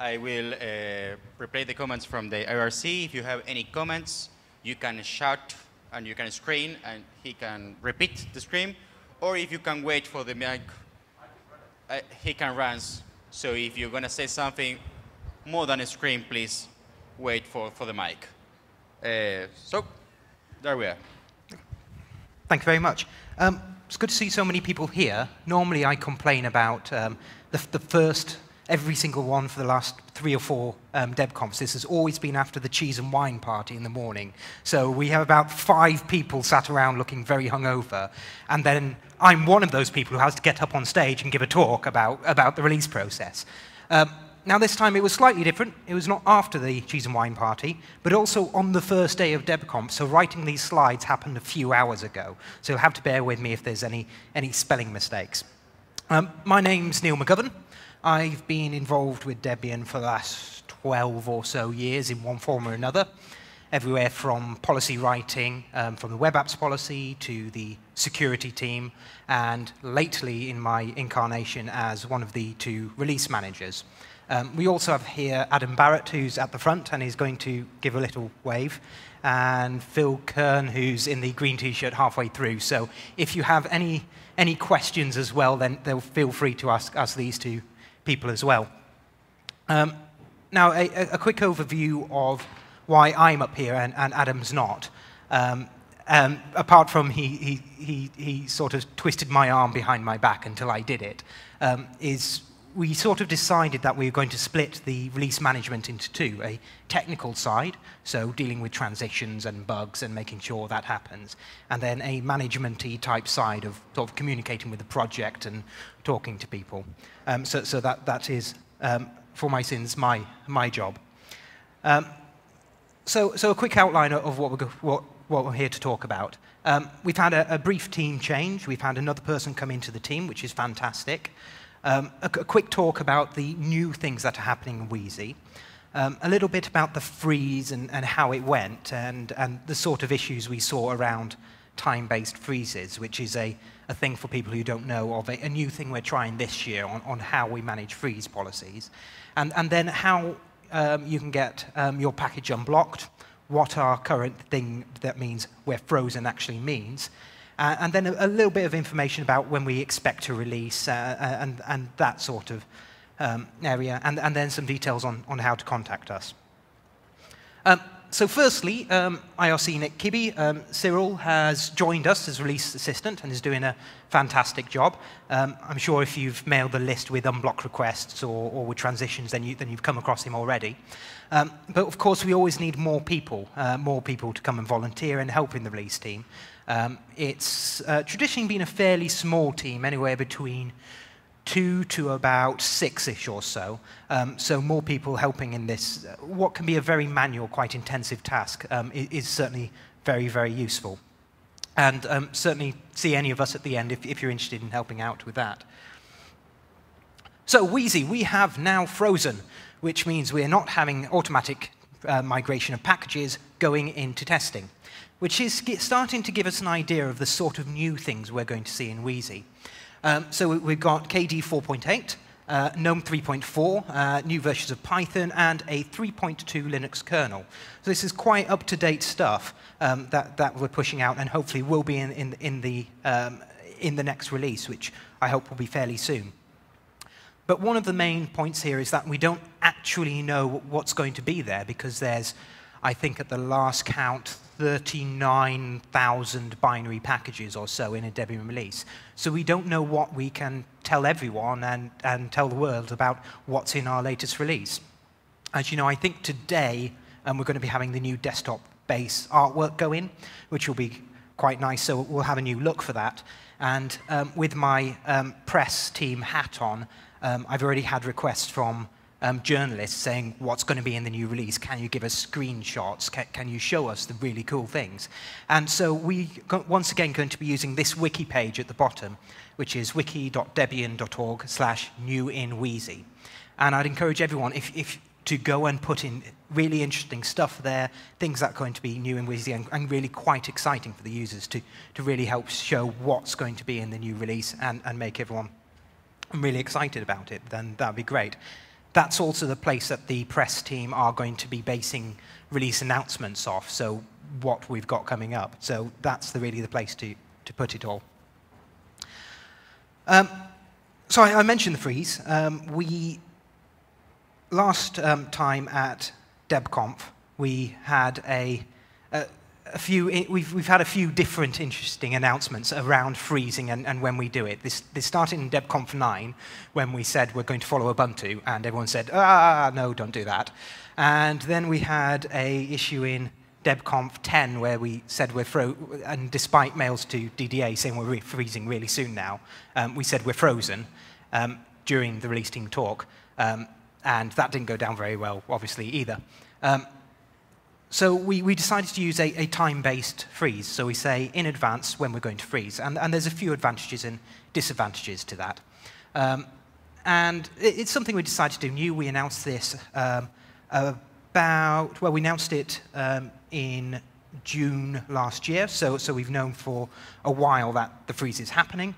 I will uh, replay the comments from the IRC. If you have any comments, you can shout and you can scream and he can repeat the scream. Or if you can wait for the mic, uh, he can run. So if you're going to say something more than a scream, please wait for, for the mic. Uh, so there we are. Thank you very much. Um, it's good to see so many people here. Normally I complain about um, the, the first every single one for the last three or four um, DebConfs. This has always been after the cheese and wine party in the morning. So we have about five people sat around looking very hungover. And then I'm one of those people who has to get up on stage and give a talk about, about the release process. Um, now, this time it was slightly different. It was not after the cheese and wine party, but also on the first day of DebConf. So writing these slides happened a few hours ago. So you'll have to bear with me if there's any, any spelling mistakes. Um, my name's Neil McGovern. I've been involved with Debian for the last 12 or so years in one form or another, everywhere from policy writing, um, from the web apps policy to the security team, and lately in my incarnation as one of the two release managers. Um, we also have here Adam Barratt, who's at the front and is going to give a little wave, and Phil Kern, who's in the green t-shirt halfway through. So if you have any, any questions as well, then they'll feel free to ask us these two people as well. Um, now, a, a, quick overview of why I'm up here and, and Adam's not. Um, um, apart from he, he, he, he, sort of twisted my arm behind my back until I did it, um, is we sort of decided that we were going to split the release management into two, a technical side, so dealing with transitions and bugs and making sure that happens, and then a management-y type side of sort of communicating with the project and talking to people. Um, so, so that, that is, um, for my sins, my, my job. Um, so, so a quick outline of what we're, what, what we're here to talk about. Um, we've had a, a, brief team change. We've had another person come into the team, which is fantastic. Um, a, a, quick talk about the new things that are happening in Wheezy. Um, a little bit about the freeze and, and how it went and, and the sort of issues we saw around time-based freezes, which is a, a thing for people who don't know of, a, a new thing we're trying this year on, on how we manage freeze policies. And, and then how um, you can get um, your package unblocked, what our current thing that means where frozen actually means, uh, and then a, a, little bit of information about when we expect to release uh, uh and, and that sort of um, area, and, and then some details on, on how to contact us. Um, so firstly, um, IRC Nick KiBi, um, Cyril has joined us as release assistant and is doing a fantastic job. Um, I'm sure if you've mailed the list with unblock requests or, or with transitions, then, you, then you've come across him already. Um, but of course, we always need more people, uh, more people to come and volunteer and help in the release team. Um, it's uh, traditionally been a fairly small team, anywhere between two to about six-ish or so. Um, so more people helping in this, uh, what can be a very manual, quite intensive task, um, is, certainly very, very useful. And um, certainly see any of us at the end if, if you're interested in helping out with that. So Wheezy, we have now frozen, which means we're not having automatic uh, migration of packages going into testing, which is starting to give us an idea of the sort of new things we're going to see in Wheezy. Um, so we've got KDE 4.8, uh, GNOME 3.4, uh, new versions of Python, and a 3.2 Linux kernel. So this is quite up-to-date stuff um, that, that we're pushing out and hopefully will be in, in, in, the, um, in the next release, which I hope will be fairly soon. But one of the main points here is that we don't actually know what's going to be there because there's, I think at the last count, 39,000 binary packages or so in a Debian release. So we don't know what we can tell everyone and, and tell the world about what's in our latest release. As you know, I think today um, we're going to be having the new desktop base artwork go in, which will be quite nice, so we'll have a new look for that. And um, with my um, press team hat on, um, I've already had requests from um, journalists saying what's going to be in the new release. Can you give us screenshots? Can, can you show us the really cool things? And so we, once again, going to be using this wiki page at the bottom, which is wiki.debian.org slash new in Wheezy. And I'd encourage everyone, if, if to go and put in really interesting stuff there, things that are going to be new in Wheezy and, and, really quite exciting for the users to, to really help show what's going to be in the new release and, and make everyone really excited about it, then that would be great. That's also the place that the press team are going to be basing release announcements off, so what we've got coming up. So that's the, really the place to, to put it all. Um, so I, I, mentioned the freeze. Um, we, last um, time at DebConf, we had a, a, few, we've, we've had a few different interesting announcements around freezing and, and when we do it. This, this started in DebConf 9 when we said we're going to follow Ubuntu, and everyone said, ah, no, don't do that. And then we had a issue in DebConf 10 where we said we're fro and despite mails to DDA saying we're re freezing really soon now, um, we said we're frozen um, during the release team talk. Um, and that didn't go down very well, obviously, either. Um, so we, we decided to use a, a time-based freeze. So we say in advance when we're going to freeze. And, and there's a few advantages and disadvantages to that. Um, and it, it's something we decided to do new. We announced this um, about, well, we announced it um, in June last year. So, so we've known for a while that the freeze is happening.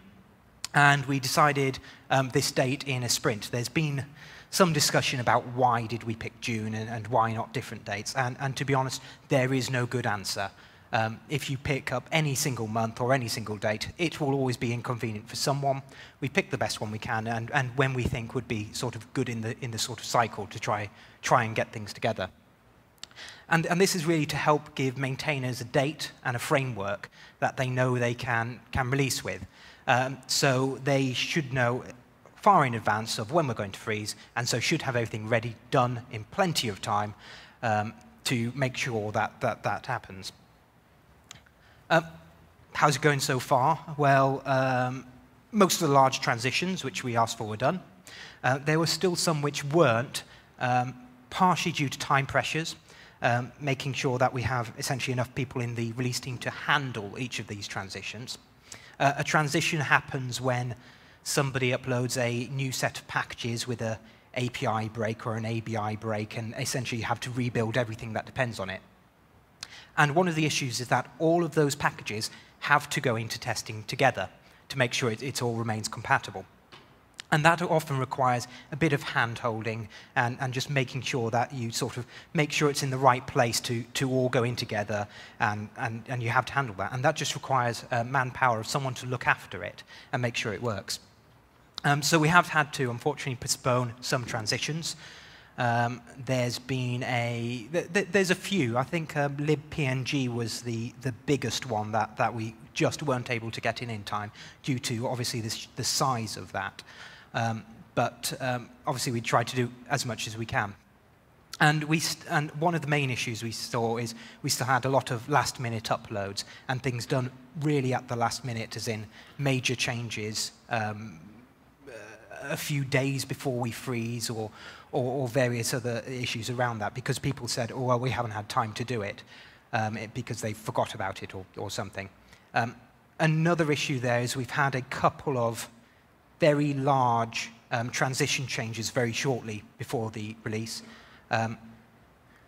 And we decided um, this date in a sprint. There's been some discussion about why did we pick June and, and why not different dates. And, and, to be honest, there is no good answer. Um, if you pick up any single month or any single date, it will always be inconvenient for someone. We pick the best one we can and, and when we think would be sort of good in the, in the sort of cycle to try, try and get things together. And, and, this is really to help give maintainers a date and a framework that they know they can, can release with. Um, so they should know far in advance of when we're going to freeze, and so should have everything ready, done in plenty of time um, to make sure that that, that happens. Um, how's it going so far? Well, um, most of the large transitions which we asked for were done. Uh, there were still some which weren't, um, partially due to time pressures, um, making sure that we have essentially enough people in the release team to handle each of these transitions. Uh, a transition happens when somebody uploads a new set of packages with a API break or an ABI break and essentially you have to rebuild everything that depends on it. And one of the issues is that all of those packages have to go into testing together to make sure it, it all remains compatible. And that often requires a bit of hand-holding and, and, just making sure that you sort of make sure it's in the right place to, to all go in together, and, and, and you have to handle that. And that just requires uh, manpower of someone to look after it and make sure it works. Um, so we have had to, unfortunately, postpone some transitions. Um, there's been a, th th there's a few. I think um, libpng was the, the biggest one that, that we just weren't able to get in in time due to, obviously, this, the size of that. Um, but um, obviously, we tried to do as much as we can. And, we and one of the main issues we saw is we still had a lot of last minute uploads and things done really at the last minute, as in major changes um, a few days before we freeze or, or, or, various other issues around that because people said, oh, well, we haven't had time to do it, um, it because they forgot about it or, or something. Um, another issue there is we've had a couple of very large um, transition changes very shortly before the release, um,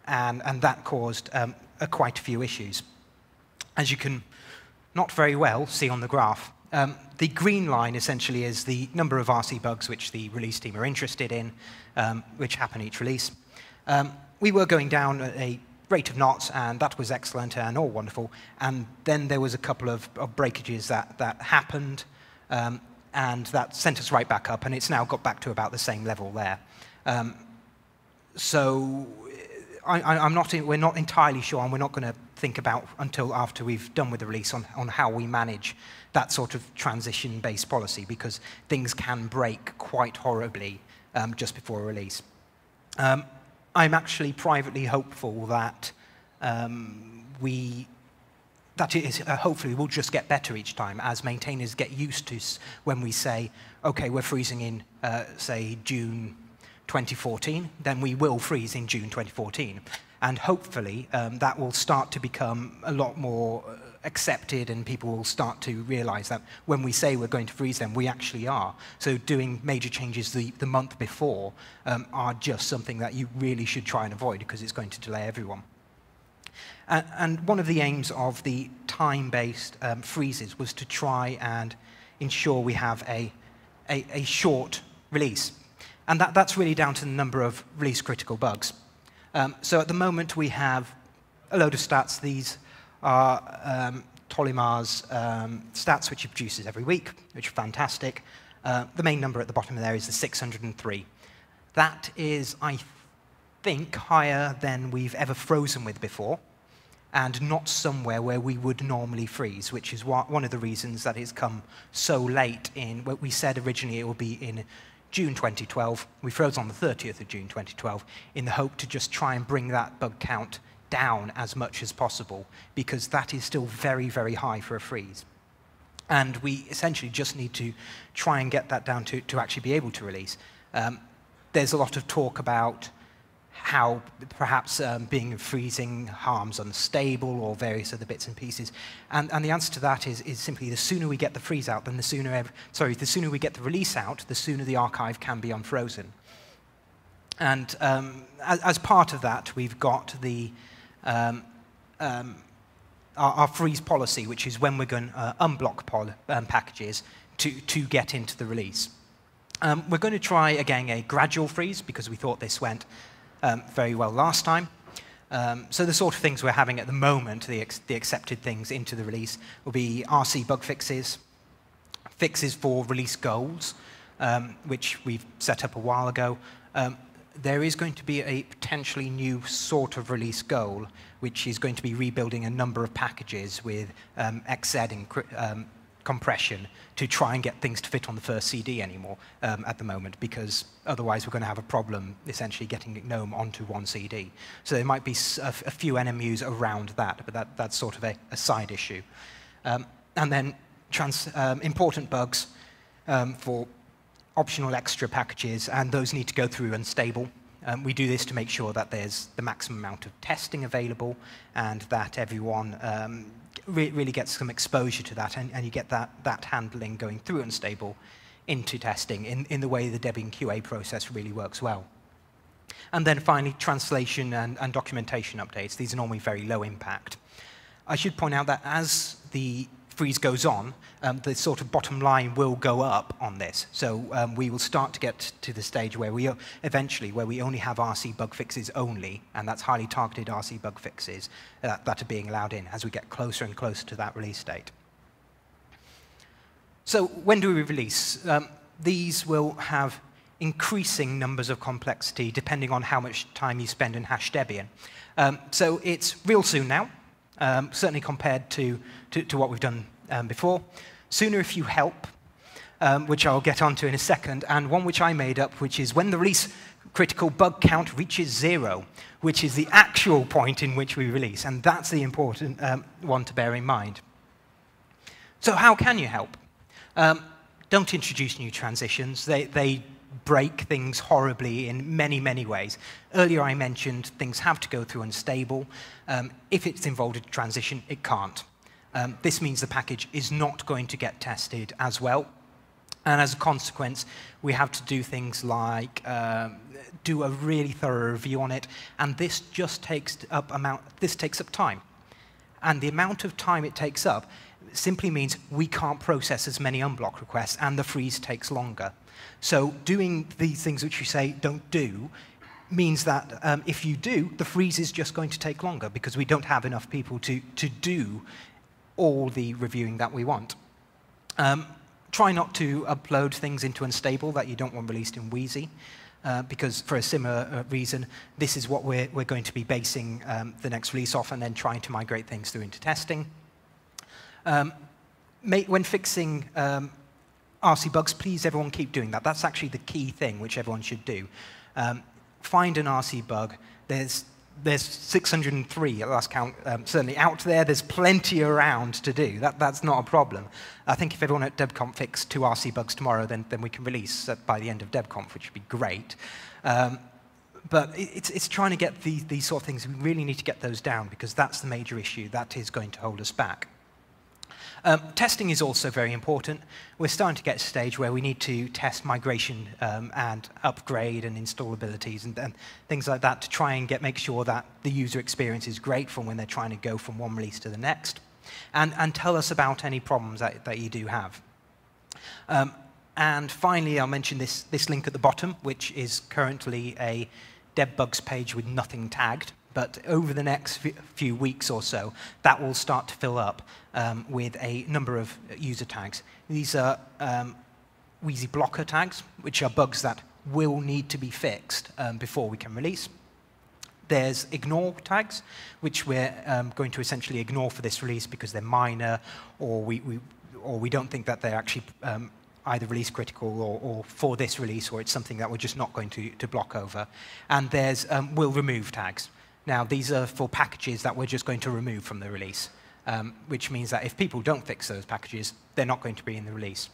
and, and that caused um, quite a few issues. As you can not very well see on the graph, um, the green line essentially is the number of RC bugs which the release team are interested in, um, which happen each release. Um, we were going down at a rate of knots, and that was excellent and all wonderful. And then there was a couple of, of breakages that, that happened, um, and that sent us right back up, and it's now got back to about the same level there. Um, so I, am not, we're not entirely sure, and we're not going to think about until after we've done with the release on, on how we manage that sort of transition-based policy because things can break quite horribly um, just before a release. Um, I'm actually privately hopeful that um, we that is, uh, hopefully will just get better each time as maintainers get used to when we say, okay, we're freezing in, uh, say, June 2014, then we will freeze in June 2014. And hopefully um, that will start to become a lot more uh, accepted and people will start to realize that when we say we're going to freeze them, we actually are. So doing major changes the, the month before um, are just something that you really should try and avoid because it's going to delay everyone. And, and one of the aims of the time-based um, freezes was to try and ensure we have a, a, a short release. and that, that's really down to the number of release critical bugs. Um, so at the moment, we have a load of stats. These are um, Tolimar's um, stats, which he produces every week, which are fantastic. Uh, the main number at the bottom of there is the 603. That is, I think, higher than we've ever frozen with before, and not somewhere where we would normally freeze, which is one of the reasons that it's come so late in what we said originally it would be in June 2012. We froze on the 30th of June 2012 in the hope to just try and bring that bug count down as much as possible because that is still very, very high for a freeze. And we essentially just need to try and get that down to, to actually be able to release. Um, there's a lot of talk about how perhaps um, being freezing harms unstable or various other bits and pieces. And, and the answer to that is, is simply the sooner we get the freeze out, then the sooner, ever, sorry, the sooner we get the release out, the sooner the archive can be unfrozen. And um, as, as, part of that, we've got the, um, um, our, our, freeze policy, which is when we're going to uh, unblock um, packages to, to get into the release. Um, we're going to try, again, a gradual freeze because we thought this went um, very well last time. Um, so the sort of things we're having at the moment, the, the accepted things into the release, will be RC bug fixes, fixes for release goals, um, which we've set up a while ago. Um, there is going to be a potentially new sort of release goal, which is going to be rebuilding a number of packages with um, XZ um, compression to try and get things to fit on the first CD anymore um, at the moment, because otherwise we're going to have a problem essentially getting GNOME onto one CD. So there might be a, few NMUs around that, but that, that's sort of a, a side issue. Um, and then trans, um, important bugs um, for optional extra packages, and those need to go through unstable. Um, we do this to make sure that there's the maximum amount of testing available and that everyone um, re really gets some exposure to that, and, and, you get that, that handling going through unstable into testing in, in the way the Debian QA process really works well. And then finally, translation and, and documentation updates. These are normally very low impact. I should point out that as the freeze goes on, um, the sort of bottom line will go up on this. So um, we will start to get to the stage where we eventually, where we only have RC bug fixes only, and that's highly targeted RC bug fixes that, that are being allowed in as we get closer and closer to that release date. So when do we release? Um, these will have increasing numbers of complexity depending on how much time you spend in hash Debian. Um, so it's real soon now um, certainly compared to, to, to, what we've done um, before. Sooner if you help, um, which I'll get onto in a second, and one which I made up, which is when the release critical bug count reaches zero, which is the actual point in which we release, and that's the important um, one to bear in mind. So how can you help? Um, don't introduce new transitions. They, they break things horribly in many, many ways. Earlier I mentioned things have to go through unstable. Um, if it's involved in transition, it can't. Um, this means the package is not going to get tested as well. And as a consequence, we have to do things like um, do a really thorough review on it, and this just takes up amount. This takes up time, and the amount of time it takes up simply means we can't process as many unblock requests, and the freeze takes longer. So doing these things which you say don't do means that um, if you do, the freeze is just going to take longer because we don't have enough people to, to do all the reviewing that we want. Um, try not to upload things into unstable that you don't want released in Wheezy. Uh, because for a similar uh, reason, this is what we're, we're going to be basing um, the next release off and then trying to migrate things through into testing. Um, when fixing um, RC bugs, please everyone keep doing that. That's actually the key thing which everyone should do. Um, find an RC bug. There's, there's 603 at last count, um, certainly out there. There's plenty around to do. That, that's not a problem. I think if everyone at DebConf fix two RC bugs tomorrow, then, then we can release by the end of DebConf, which would be great. Um, but it's, it's trying to get these sort of things. We really need to get those down because that's the major issue. That is going to hold us back. Um, testing is also very important. We're starting to get to a stage where we need to test migration um, and upgrade and installabilities and, and, things like that to try and get make sure that the user experience is great from when they're trying to go from one release to the next. And, and tell us about any problems that, that you do have. Um, and finally, I'll mention this, this link at the bottom, which is currently a debbugs page with nothing tagged. But over the next few weeks or so, that will start to fill up um, with a number of user tags. These are um, Wheezy blocker tags, which are bugs that will need to be fixed um, before we can release. There's ignore tags, which we're um, going to essentially ignore for this release because they're minor or we, we, or we don't think that they're actually um, either release critical or, or, for this release, or it's something that we're just not going to, to block over. And there's um, will remove tags. Now, these are for packages that we're just going to remove from the release, um, which means that if people don't fix those packages, they're not going to be in the release.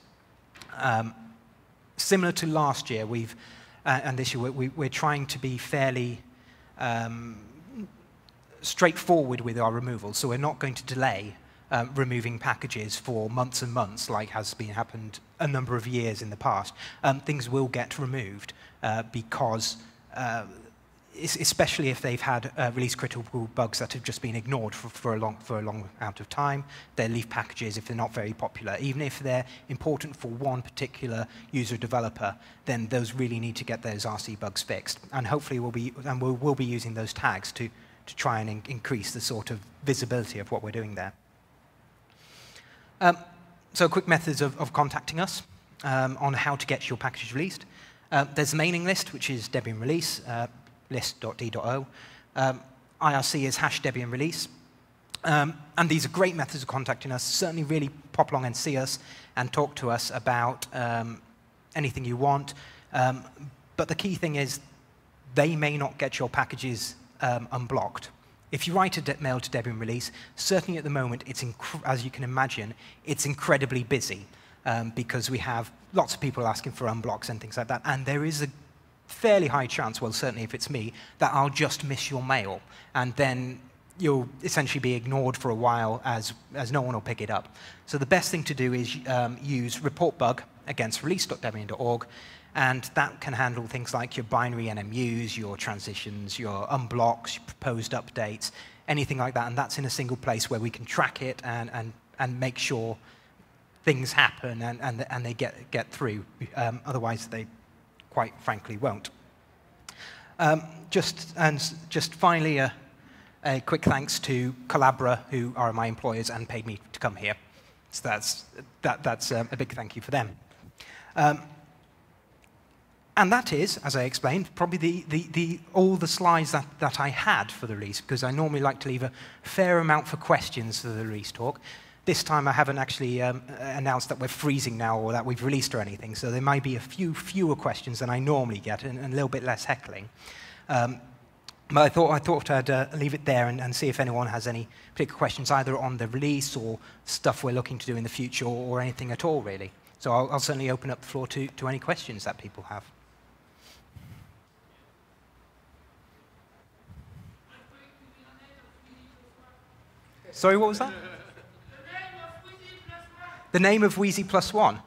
Um, similar to last year, we've, uh, and this year, we, we're trying to be fairly um, straightforward with our removals, So we're not going to delay um, removing packages for months and months, like has been happened a number of years in the past. Um, things will get removed uh, because uh, especially if they've had uh, release critical bugs that have just been ignored for, for, a long, for a long amount of time. They're leaf packages if they're not very popular. Even if they're important for one particular user developer, then those really need to get those RC bugs fixed. And hopefully we'll be, and we'll, we'll be using those tags to, to try and in increase the sort of visibility of what we're doing there. Um, so quick methods of, of contacting us um, on how to get your packages released. Uh, there's a mailing list, which is Debian release. Uh, list.d.o. Um, IRC is hash Debian release. Um, and these are great methods of contacting us. Certainly really pop along and see us and talk to us about um, anything you want. Um, but the key thing is they may not get your packages um, unblocked. If you write a mail to Debian release, certainly at the moment, it's as you can imagine, it's incredibly busy um, because we have lots of people asking for unblocks and things like that. And there is a fairly high chance, well, certainly if it's me, that I'll just miss your mail. And then you'll essentially be ignored for a while as, as no one will pick it up. So the best thing to do is um, use report bug against release.debian.org, and that can handle things like your binary NMUs, your transitions, your unblocks, your proposed updates, anything like that. And that's in a single place where we can track it and, and, and make sure things happen and, and, and they get, get through. Um, otherwise, they quite frankly won't. Um, just, and just finally, a, a, quick thanks to Collabora, who are my employers and paid me to come here. So that's, that, that's um, a big thank you for them. Um, and that is, as I explained, probably the, the, the, all the slides that, that I had for the release, because I normally like to leave a fair amount for questions for the release talk. This time I haven't actually um, announced that we're freezing now or that we've released or anything, so there might be a few fewer questions than I normally get and, and a little bit less heckling. Um, but I thought, I thought I'd uh, leave it there and, and, see if anyone has any particular questions, either on the release or stuff we're looking to do in the future or, or anything at all, really. So I'll, I'll, certainly open up the floor to, to any questions that people have. Sorry, what was that? The name of Wheezy Plus One.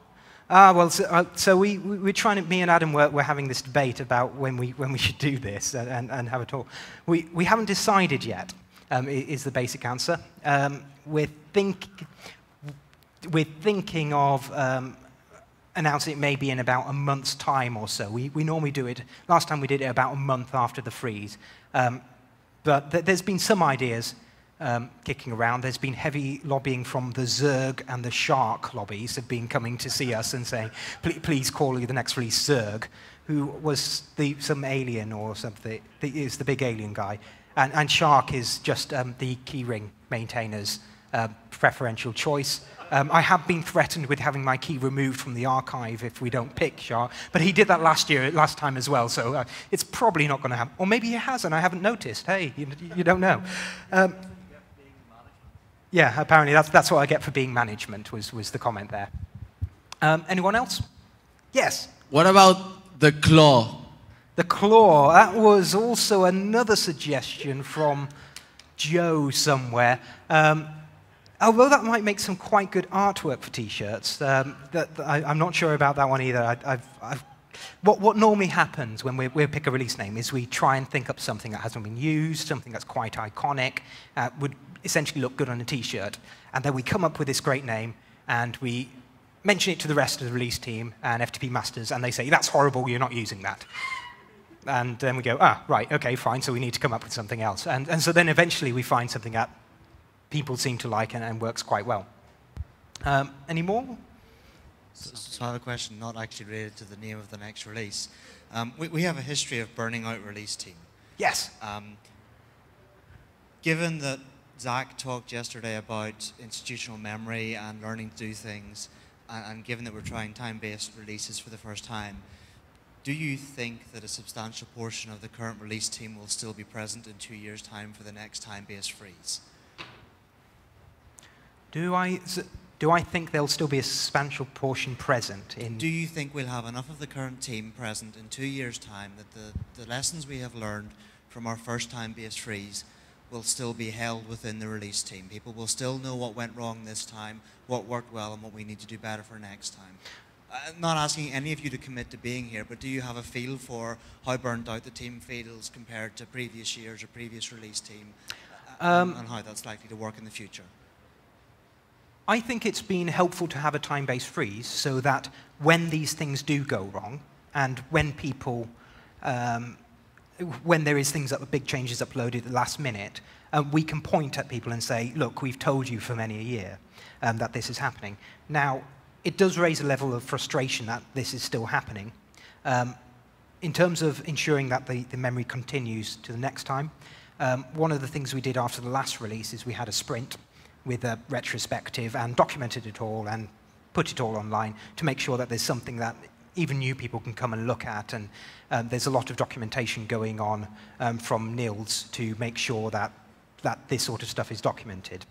Ah, well, so, uh, so we, we, are trying to, me and Adam, we're, we're having this debate about when we, when we should do this and, and, and have a talk. We, we haven't decided yet, um, is the basic answer. Um, we're, think, we're thinking of um, announcing it maybe in about a month's time or so. We, we normally do it, last time we did it about a month after the freeze. Um, but th there's been some ideas um, kicking around. There's been heavy lobbying from the Zerg and the Shark lobbies have been coming to see us and saying, please, call the next release Zerg, who was the, some alien or something, the, is the big alien guy. And, and Shark is just um, the keyring maintainer's uh, preferential choice. Um, I have been threatened with having my key removed from the archive if we don't pick Shark, but he did that last year, last time as well, so uh, it's probably not going to happen. Or maybe he has, and I haven't noticed. Hey, you, you don't know. Um, yeah, apparently that's, that's what I get for being management, was, was the comment there. Um, anyone else? Yes. What about the claw? The claw, that was also another suggestion from Joe somewhere. Um, although that might make some quite good artwork for t-shirts, um, I, am not sure about that one either. I, I've, I've, what, what, normally happens when we, we, pick a release name is we try and think up something that hasn't been used, something that's quite iconic, uh, would essentially look good on a t-shirt. And then we come up with this great name and we mention it to the rest of the release team and FTP masters, and they say, that's horrible, you're not using that. And then we go, ah, right, okay, fine, so we need to come up with something else. And, and so then eventually we find something that people seem to like and, and works quite well. Um, any more? So, so, I have a question not actually related to the name of the next release. Um, we, we, have a history of burning out release team. Yes. Um, given that Zack talked yesterday about institutional memory and learning to do things, and, and given that we're trying time-based releases for the first time, do you think that a substantial portion of the current release team will still be present in two years' time for the next time-based freeze? Do I, do I think there'll still be a substantial portion present in... Do you think we'll have enough of the current team present in two years' time that the, the lessons we have learned from our first time-based freeze will still be held within the release team. People will still know what went wrong this time, what worked well, and what we need to do better for next time. I'm not asking any of you to commit to being here, but do you have a feel for how burnt out the team feels compared to previous years or previous release team, uh, um, and, and how that's likely to work in the future? I think it's been helpful to have a time-based freeze so that when these things do go wrong, and when people um, when there is things that big changes uploaded at the last minute, um, we can point at people and say, look, we've told you for many a year um, that this is happening. Now, it does raise a level of frustration that this is still happening. Um, in terms of ensuring that the, the memory continues to the next time, um, one of the things we did after the last release is we had a sprint with a retrospective and documented it all and put it all online to make sure that there's something that even new people can come and look at. And um, there's a lot of documentation going on um, from Niels to make sure that, that this sort of stuff is documented.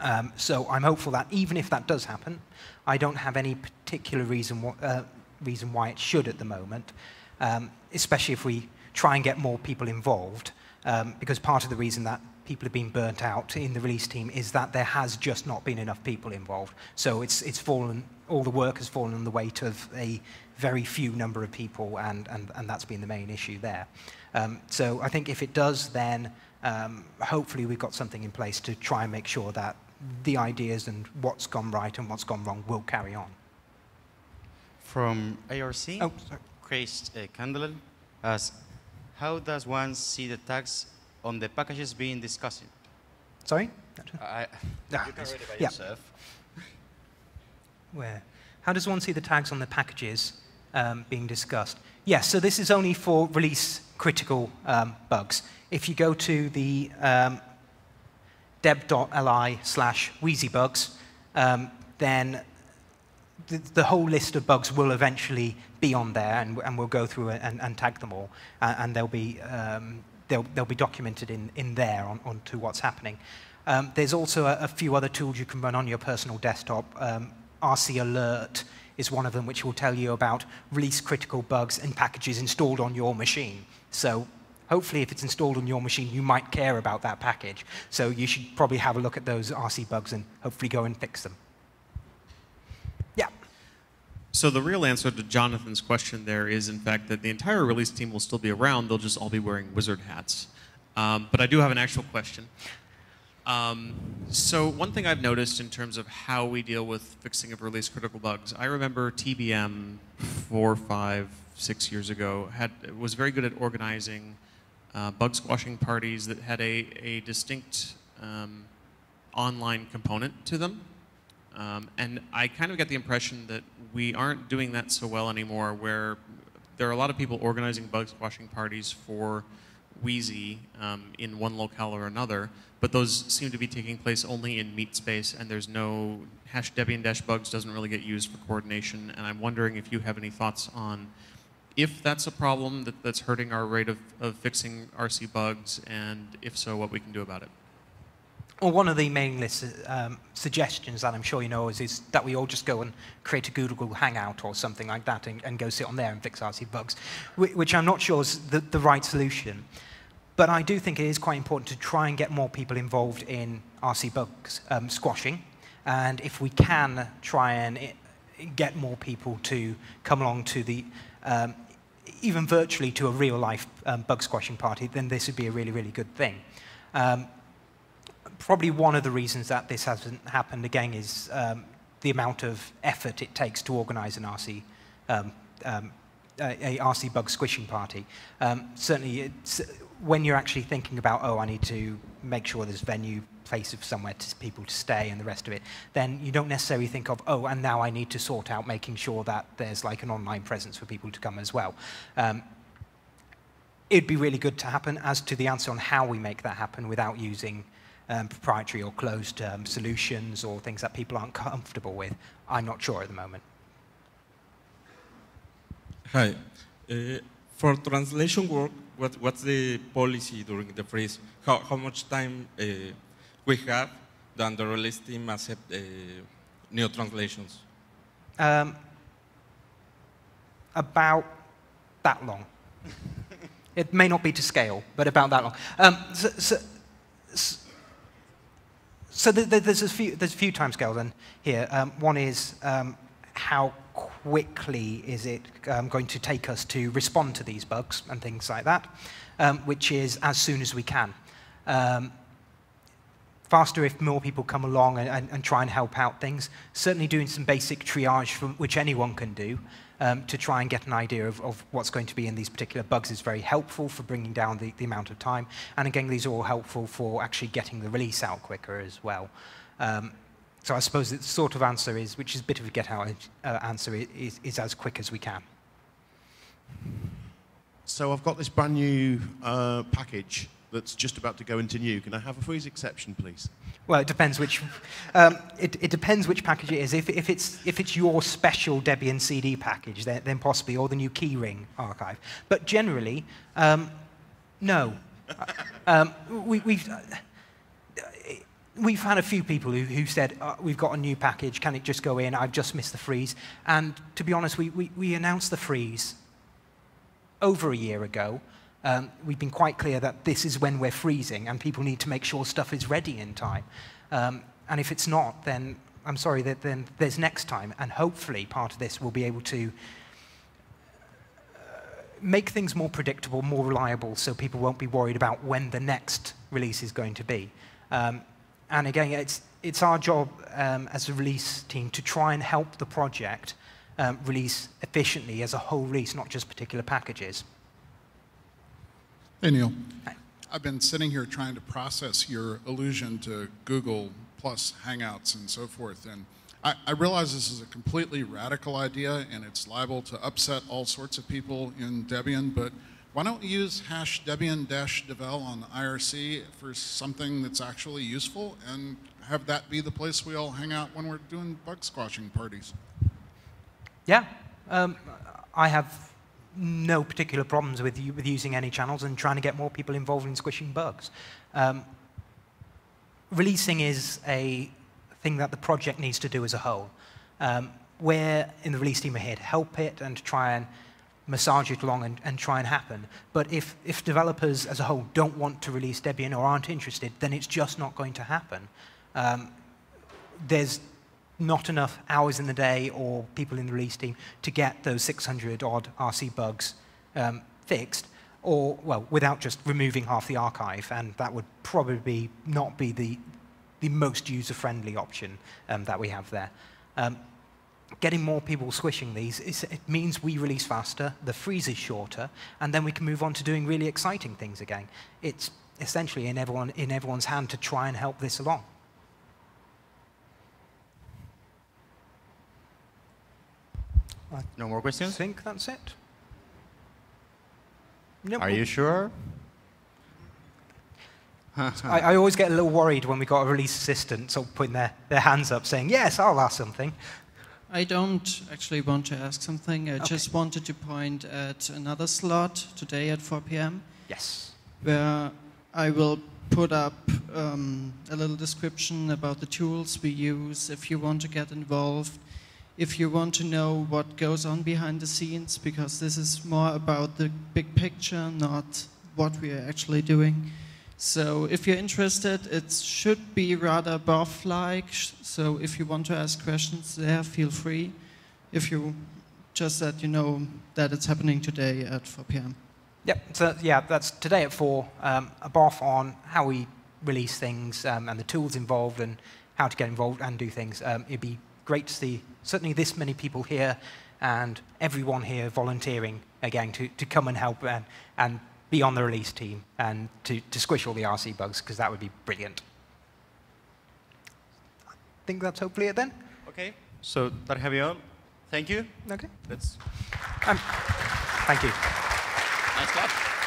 Um, so I'm hopeful that even if that does happen, I don't have any particular reason, uh, reason why it should at the moment, um, especially if we try and get more people involved, um, because part of the reason that people have been burnt out in the release team is that there has just not been enough people involved. So it's, it's fallen, all the work has fallen on the weight of a very few number of people, and, and, and that's been the main issue there. Um, so I think if it does, then um, hopefully we've got something in place to try and make sure that the ideas and what's gone right and what's gone wrong will carry on. From IRC, oh, Chris uh, asks, how does one see the tags on the packages being discussed? Sorry? I, ah, you can read it by yeah. yourself. Where? How does one see the tags on the packages um, being discussed? Yes, so this is only for release critical um, bugs. If you go to the um, deb.li slash wheezybugs, um, then the, the, whole list of bugs will eventually be on there, and, and we'll go through and, and tag them all, and, and they'll be um, they'll, they'll be documented in, in there on, on to what's happening. Um, there's also a, a, few other tools you can run on your personal desktop. Um, RC Alert is one of them, which will tell you about release critical bugs and packages installed on your machine. So hopefully if it's installed on your machine, you might care about that package. So you should probably have a look at those RC bugs and hopefully go and fix them. So the real answer to Jonathan's question there is, in fact, that the entire release team will still be around. They'll just all be wearing wizard hats. Um, but I do have an actual question. Um, so one thing I've noticed in terms of how we deal with fixing of release critical bugs, I remember TBM four, five, six years ago had was very good at organizing uh, bug squashing parties that had a, a distinct um, online component to them. Um, and I kind of get the impression that we aren't doing that so well anymore, where there are a lot of people organizing bug squashing parties for Wheezy um, in one locale or another, but those seem to be taking place only in meet space, and there's no hash Debian dash bugs doesn't really get used for coordination. And I'm wondering if you have any thoughts on if that's a problem that, that's hurting our rate of, of fixing RC bugs, and if so, what we can do about it. Well, one of the main list um, suggestions that I'm sure you know is, is, that we all just go and create a Google Hangout or something like that and, and go sit on there and fix RC bugs, which I'm not sure is the, the right solution. But I do think it is quite important to try and get more people involved in RC bugs um, squashing. And if we can try and get more people to come along to the um, even virtually to a real life um, bug squashing party, then this would be a really, really good thing. Um, probably one of the reasons that this hasn't happened again is um, the amount of effort it takes to organize an RC, um, um, a, a, RC bug squishing party. Um, certainly, when you're actually thinking about, oh, I need to make sure there's venue, place of somewhere for people to stay and the rest of it, then you don't necessarily think of, oh, and now I need to sort out making sure that there's like an online presence for people to come as well. Um, it'd be really good to happen. As to the answer on how we make that happen without using um, proprietary or closed um, solutions or things that people aren't comfortable with, I'm not sure at the moment. Hi. Uh, for translation work, what, what's the policy during the freeze? How, how much time uh, we have than the release team accept uh, new translations? Um, about that long. it may not be to scale, but about that long. Um, so, so, so the, the, there's a few there's a few timescales in here. Um, one is um, how quickly is it um, going to take us to respond to these bugs and things like that, um, which is as soon as we can. Faster if more people come along and, and, and, try and help out things. Certainly doing some basic triage, from, which anyone can do, um, to try and get an idea of, of, what's going to be in these particular bugs is very helpful for bringing down the, the, amount of time. And again, these are all helpful for actually getting the release out quicker as well. Um, so I suppose the sort of answer is, which is a bit of a get out uh, answer, is, is as quick as we can. So I've got this brand new uh, package that's just about to go into new. Can I have a freeze exception, please? Well, it depends which. Um, it, it, depends which package it is. If, if, it's if it's your special Debian CD package, then, then possibly, or the new Keyring archive. But generally, um, no. um, we, we've. Uh, we've had a few people who, who said, uh, we've got a new package, can it just go in? I've just missed the freeze. And to be honest, we, we, we announced the freeze over a year ago, um, we've been quite clear that this is when we're freezing and people need to make sure stuff is ready in time. Um, and if it's not, then I'm sorry, that then there's next time. And hopefully part of this will be able to uh, make things more predictable, more reliable, so people won't be worried about when the next release is going to be. Um, and again, it's, it's our job um, as a release team to try and help the project um, release efficiently as a whole release, not just particular packages. Hey, Neil. Hi. I've been sitting here trying to process your allusion to Google plus Hangouts and so forth, and I, I, realize this is a completely radical idea and it's liable to upset all sorts of people in Debian, but why don't we use hash debian-devel on IRC for something that's actually useful and have that be the place we all hang out when we're doing bug squashing parties? Yeah, um, I have no particular problems with, with using any channels and trying to get more people involved in squishing bugs. Um, releasing is a thing that the project needs to do as a whole. Um, we're in the release team are here to help it and to try and massage it along and, and, try and happen. But if, if developers as a whole don't want to release Debian or aren't interested, then it's just not going to happen. Um, there's not enough hours in the day or people in the release team to get those 600 odd RC bugs um, fixed, or, well, without just removing half the archive, and that would probably not be the, the most user-friendly option um, that we have there. Um, getting more people squishing these, is, it means we release faster, the freeze is shorter, and then we can move on to doing really exciting things again. It's essentially in, everyone, in everyone's hand to try and help this along. No more questions? I think that's it. Are you sure? I, I, always get a little worried when we got a release assistant sort of putting their, their hands up saying, yes, I'll ask something. I don't actually want to ask something. I okay. just wanted to point at another slot today at 4 p.m. Yes. Where I will put up um, a little description about the tools we use if you want to get involved if you want to know what goes on behind the scenes, because this is more about the big picture, not what we are actually doing. So if you're interested, it should be rather BOF-like. So if you want to ask questions there, feel free. If you just that you know that it's happening today at 4 p.m. Yep. So yeah, that's today at 4. Um, a BOF on how we release things um, and the tools involved and how to get involved and do things. Um, it'd be great to see certainly this many people here and everyone here volunteering again to, to come and help and, and be on the release team and to, to squish all the RC bugs, because that would be brilliant. I think that's hopefully it then. Okay, so that have you on. Thank you. Okay. Let's. Um, thank you. Nice clap.